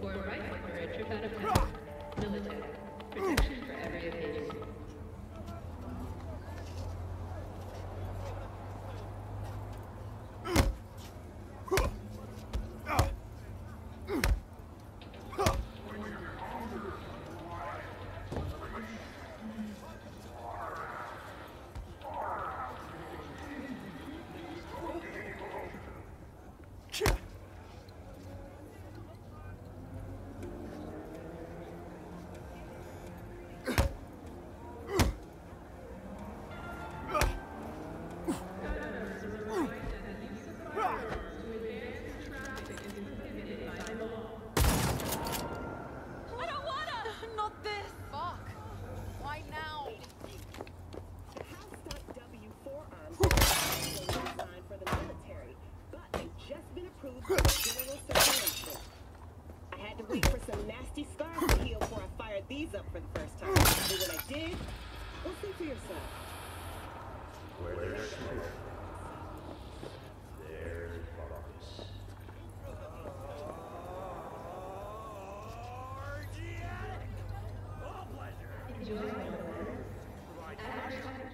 For a trip out of town. Military. Protection Not this! Fuck! Why now? The House W forearms are designed for the military, but they've just been approved for general circulation. I had to wait for some nasty scars to heal before I fired these up for the first time. But when I did, well, see for yourself. Where Join the letters. Advertise